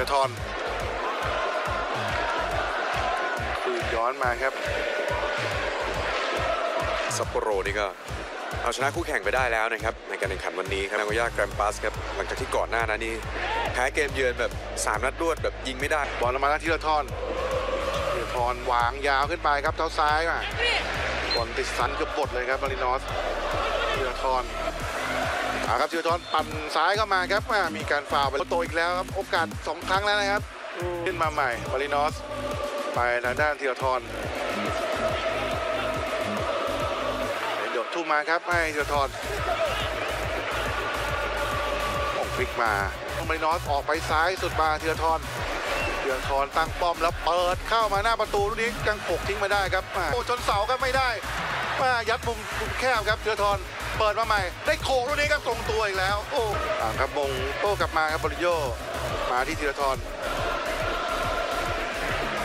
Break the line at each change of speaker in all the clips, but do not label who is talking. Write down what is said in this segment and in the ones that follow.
รทรคืนย้อนมาครับ
ซัปโปโรนี่ก็เอาชนะคู่แข่งไปได้แล้วนะครับ ในการแข่งขันวันนี้ครับนางโกย่าแกรมปัสครับหลังจากที่ก่อนหน้านั้นนี่แพ้เกมเยือนแบบ 3 นัดรวดแบบยิงไม่ได้
บอลมาทางธีรทรธีรทรวางยาวขึ้นไปครับเท้าซ้ายมาบอลติดสันเกือบบดเลยครับมารินอสธีรทร อาครับธีรทรปั่นซ้ายเข้ามาครับอ่ามีการฟาวล์ไปโตอีกแล้วครับโอกาสสองครั้งแล้วนะครับ ขึ้นมาใหม่มารินอส ไปทางด้านธีรทรเดี๋ยวทุ่มมาครับให้ธีรทรออกพลิกมามารินอสออกไปซ้ายสุดมาธีรทรเดือนทรตั้งป้อมแล้วเปิดเข้ามาหน้าประตูลูกนี้กังปกทิ้งมาได้ครับมาโอ้ชนเสาก็ไม่ได้มายัดมุมมุมแคบครับเดือนทร เปิดมาใหม่ ได้โขกลูกนี้ครับตรงตัวอีกแล้ว โอ้อ่าครับมงโต้กลับมาครับบริโยมาที่ธีรทร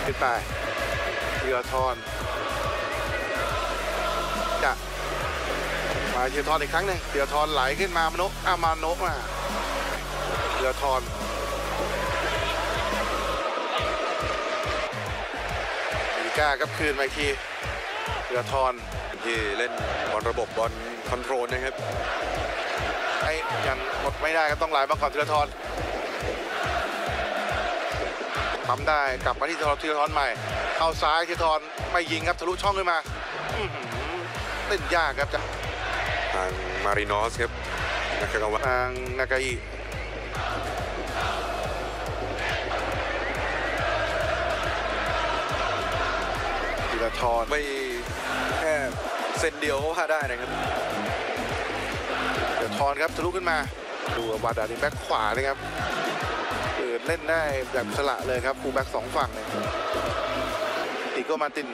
ขึ้นไปธีรทรจะมาธีรทรอีกครั้งหนึ่งธีรทรไหลขึ้นมามานกอามานุกมาธีรทรมีก้าครับคืนมาอีกทีเรือทร
ที่เล่นบอลระบบบอล คอนโทรลนะครับ
ไอ้ยังหมดไม่ได้ก็ต้องไหลมาก่อนธีรทรทำได้กลับมาที่ธีรธีรทรใหม่ เข้าซ้ายธีรทรไม่ยิงครับทะลุช่องขึ้นมาอื้อหือเล่นยากครับจาก
ทางมารินอสครับนักกาวะ
ทางนากาอิธีรทร
ไม่แค่เซนเดียวก็ว่าได้นะครับ
เดี๋ยวทอนครับทะลุขึ้นมา ดูวาดาที่แบ็คขวานะครับเปิดเล่นได้แบบสละเลยครับฟูลแบ็คสองฝั่งเลยติโก้มาร์ติน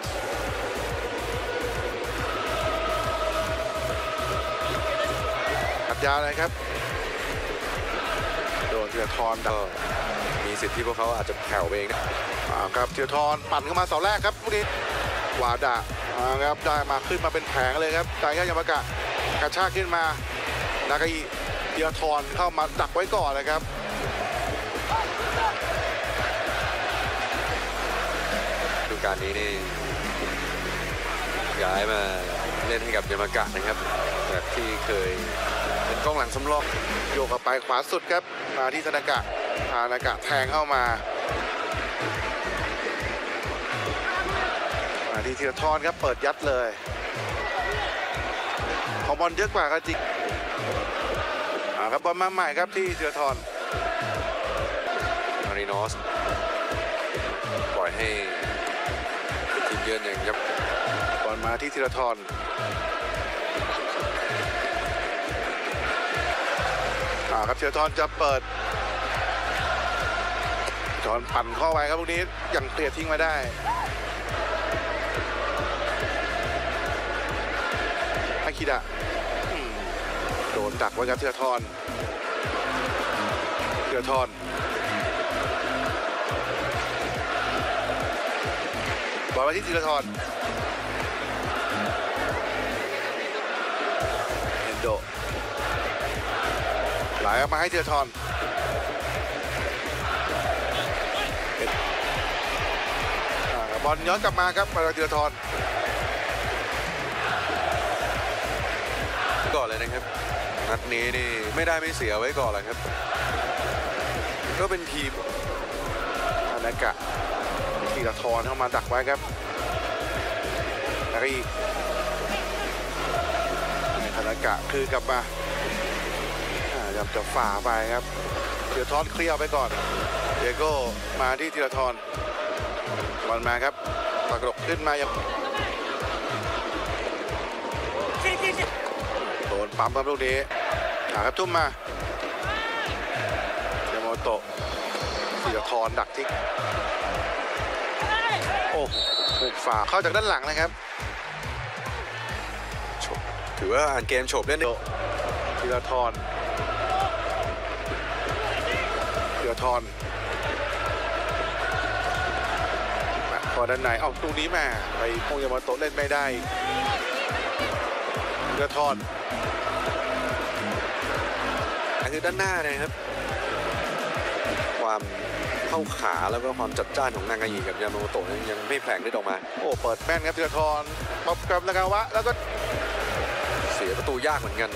อัดยาวเลยครับ โดนเถือทอนดั
ก็
ก
มีสิทธิ์ที่พวกเขาอาจจะแผ่วไปเองนะ
อ่าครับเถือทอนปั่นเข้ามาเสาแรกครับลูกนี้วาดาอ่าครับได้มาขึ้นมาเป็นแผงเลยครับใจแค่ยามากะกระชากขึ้นมา นากาอิเถือทอนเข้ามาดักไว้ก่อนเลยครับ
ดูการนี้นี่ย้ายมาเล่นให้กับยามากะนะครับแบบที่เคยเป็นกล้องหลังสำรอง
โยกออกไปขวาสุดครับ มาที่ธนากะธนากะแทงเข้ามามาที่ธีรทรครับเปิดยัดเลย ของบอลเยอะกว่าก็จริงอ่า ครับบอลมาใหม่ครับที่ธีรทร
มารินอสปล่อยให้ทีมเยือนอย่างยับบ
อลมาที่ธีรทรอ่าครับธีรทรจะเปิดธีรทรปั่นเข้าไปครับลูกนี้ยังเตะทิ้งมาได้อาคิดะอืม โดนดักไว้ครับธีรทรธีรทรบอลมาที่ธีรทรเอนโดไหลออกมาให้เทียทรเป็นบอลย้อนกลับมาครับมาเทียทร
ก่อนเลยนะครับ นัดนี้นี่ไม่ได้ไม่เสียไว้ก่อนแหละครับ ก็เป็นทีม
ธนากะธีรทรเข้ามาดักไว้ครับแล้วก็อีกธนากะคืนกลับมาอ่ายังจะฝ่าไปครับเทียวทรเคลียร์ไปก่อน เดยโก้มาที่ธีรทรบอลมาครับตะกรกขึ้นมายัง ดนปั๊มครับลูกนี้หาครับทุ่มมายโมโตะศิรทรดักทิ้งโอ้โหถูกฝ่าเข้าจากด้านหลังนะครับ
โฉบถือว่าอ่านเกมโฉบเล่นได้
โดศิรทรศิรทรมาพอด้านในเอาตรงนี้มาไปพงยามาโตเล่นไม่ได้ศิรทร
อัน คือด้านหน้านะครับ ความเข้าขาแล้วก็ความจัดจ้านของนางกายีกับยามาโมโตะยังไม่แผลงได้ออกมา
โอ้ เปิดแม่นครับธีรทรปอบกับนากาวะ แล้วก็
เสียประตูยากเหมือนกัน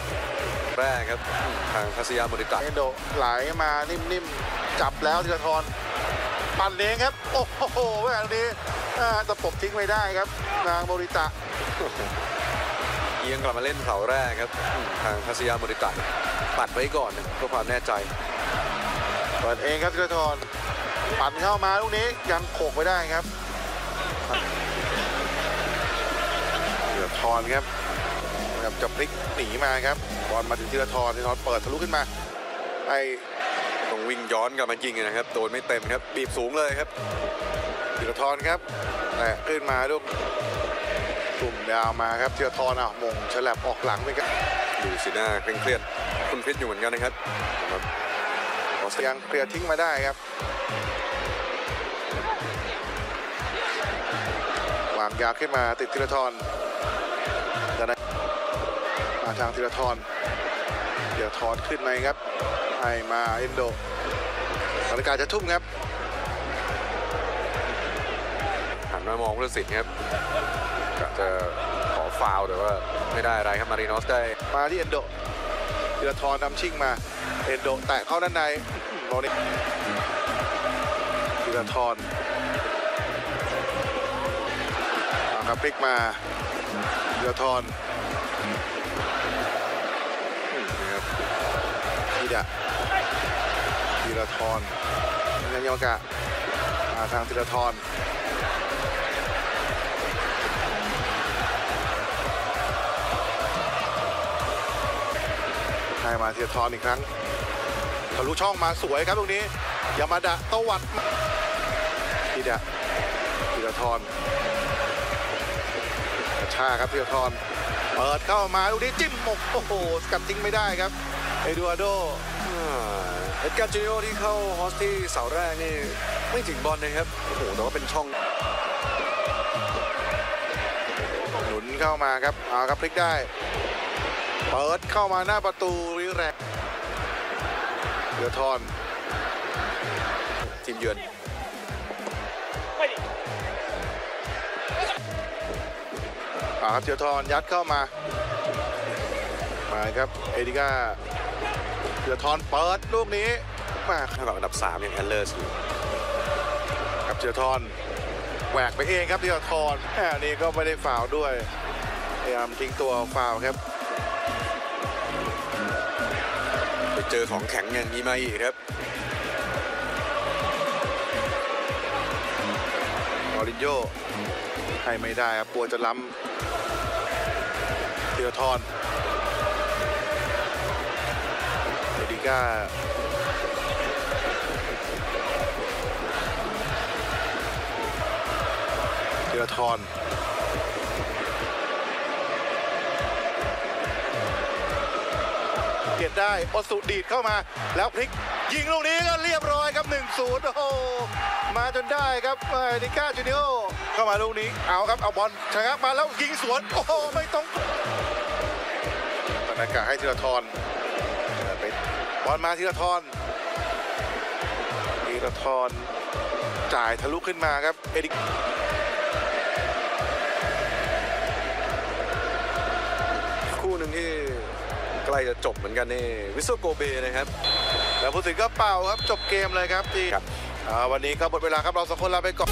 แรกครับอืมทางทัศยาโมริตะ
เอนโดไหลมานิ่มๆ จับแล้วธีรทรปั่นเองครับ โอ้โหแบบนี้อ่าตะปบทิ้งไม่ได้ครับ นางโมริตะ
เอี ยงกลับมาเล่นเสาแรกครับอืมทางทัศยาโมริตะปัดไว้ก่อนนะเพื่อความแน่ใจ
เปิดเองครับธีรทรปั่นเข้ามาลูกนี้ยังโขกไม่ได้ครับธีรทรครับนะครับจะพลิกหนีมาครับบอลมาถึงธีรทรธีรทรเปิดทะลุขึ้นมาไอ
ต้องวิ่งย้อนกลับมายิงนะครับโดนไม่เต็มครับบีบสูงเลยครับ
ธีรทรครับแต่ขึ้นมาลูก ตุ่มยาวมาครับธีรทรอะมงฉลับออกหลังไปครับ
ดูสีหน้าเคร่งเครียดคุณพิษอยู่เหมือนกันนะครับครับออสเตรเลีย
ยังเคลียร์ทิ้งมาได้ครับวางยาวขึ้นมาติดธีรทรจากนั้นมาทางธีรทรธีรทรขึ้นมาครับ ให้มาเอนโดบรรยากาศจะทุ่มครับ
หันมามองผู้ตัดสินครับกะ จะขอฟาวแต่ว่าไม่ได้อะไรครับมารีนอสได้
มาที่เอนโดธีรทรนำชิ่งมาเอนโดแตะเข้าด้านในโรนี่ธีรทรเอาครับพลิกมาธีรทรนะครับทีดะธีรทรนันยากะมาทางธีรทร ให้มาเทียทรอีกครั้งทะลุช่องมาสวยครับตรงนี้ ยามาดะตวัดทีเดะทีละทรกระชาครับทีละทรเปิดเข้ามาลูกนี้จิ้มหมกโอ้โหสกัดทิ้งไม่ได้ครับเอดูอาร์โด
เอ็ดการ์จูเนียร์ที่เข้าฮอสที่เสาแรกนี่ไม่ถึงบอลนะครับโอ้โหแต่ว่าเป็นช่อง
หนุนเข้ามาครับเอาครับพลิกได้ เปิดเข้ามาหน้าประตูวิแรกเดือทร
ทีมเยือน
เอาครับเทียทรยัดเข้ามา มาครับเอดิก้าเทียทรเปิดลูกนี้มา
เท่ากับอันดับ3ยังแอนเลอร์สอยู่
กับเทียทรแหวกไปเองครับเทียทรแหมอันนี้ก็ไม่ได้ฟาวล์ด้วย พยายามทิ้งตัวฟาวล์ครับ
ไปเจอของแข็งอย่างนี้มาอีกครับ
มอรินโญ่ให้ไม่ได้ครับกลัวจะล้ำเทียทรเอดิก้าเทียทร เกียรติได้ออสุดีดเข้ามา แล้วพลิกยิงลูกนี้ก็เรียบร้อยครับ 1-0 โอ้โหมาจนได้ครับเออนิก้าจูเนิโอเข้ามาลูกนี้เอาครับเอาบอลชะงักมาแล้วยิงสวน โอ้โหไม่ต้องบรรยากาศให้ธีรทรเออไปบอลมาธีรทรธีรทรจ่ายทะลุขึ้นมาครับเอดิก
คู่หนึ่งที่ ใกล้จะจบเหมือนกันนี่วิสโซโกเบนะครับ
แล้วผู้สินก็เป่าครับจบเกมเลยครับที่
ครับ
อ่าวันนี้ก็หมดเวลาครับเราสองคนลาไปก่อน